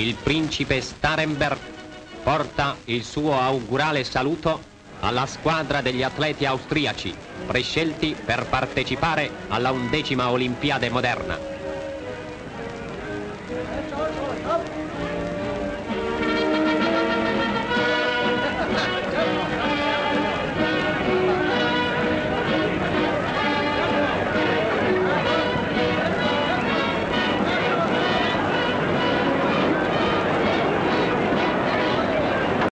il principe Starenberg porta il suo augurale saluto alla squadra degli atleti austriaci prescelti per partecipare alla undecima Olimpiade moderna.